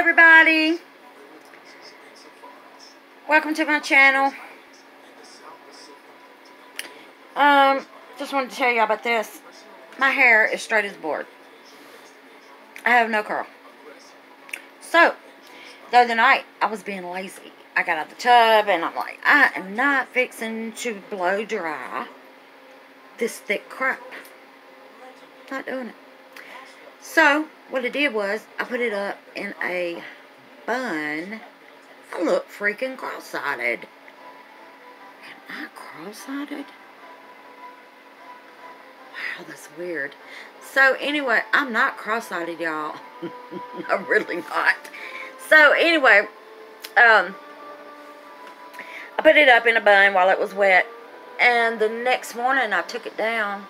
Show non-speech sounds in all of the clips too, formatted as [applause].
everybody. Welcome to my channel. Um, just wanted to tell you about this. My hair is straight as board. I have no curl. So, the other night, I was being lazy. I got out the tub and I'm like, I am not fixing to blow dry this thick crap. Not doing it. So, what I did was, I put it up in a bun. I look freaking cross-sided. Am I cross-sided? Wow, that's weird. So, anyway, I'm not cross-sided, y'all. [laughs] I'm really not. So, anyway, um, I put it up in a bun while it was wet. And the next morning, I took it down.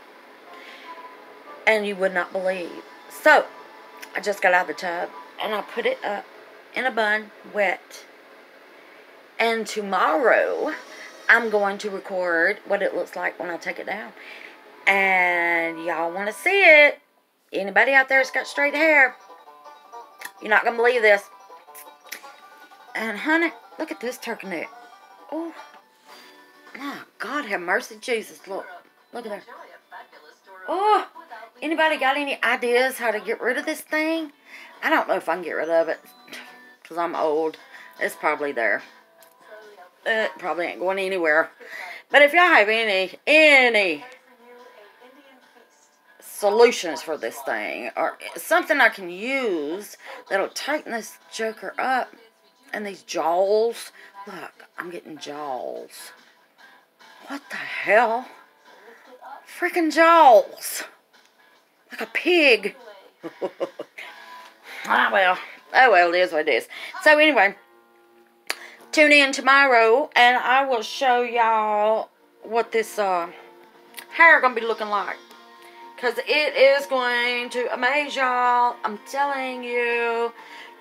And you would not believe. So, I just got out of the tub and I put it up in a bun, wet. And tomorrow, I'm going to record what it looks like when I take it down. And y'all want to see it. Anybody out there that's got straight hair, you're not going to believe this. And honey, look at this turkey neck. Oh, my God, have mercy, Jesus. Look, look at that. Oh, Anybody got any ideas how to get rid of this thing? I don't know if I can get rid of it. Because I'm old. It's probably there. It probably ain't going anywhere. But if y'all have any, any solutions for this thing, or something I can use that'll tighten this joker up, and these jaws, look, I'm getting jaws. What the hell? Freaking jaws. Like a pig. [laughs] ah, well. Oh, well, it is what it is. So, anyway, tune in tomorrow, and I will show y'all what this uh, hair going to be looking like. Because it is going to amaze y'all. I'm telling you,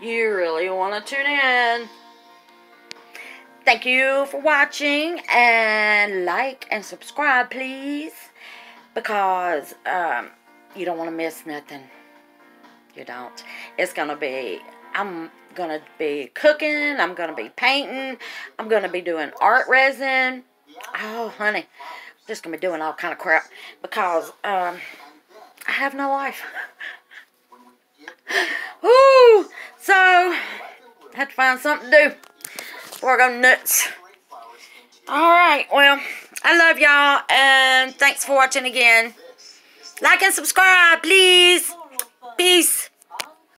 you really want to tune in. Thank you for watching, and like and subscribe, please. Because, um, you don't want to miss nothing. You don't. It's going to be, I'm going to be cooking. I'm going to be painting. I'm going to be doing art resin. Oh, honey. Just going to be doing all kind of crap. Because um, I have no life. [laughs] Woo! So, I have to find something to do before I go nuts. Alright, well, I love y'all. And thanks for watching again. Like and subscribe, please. Peace.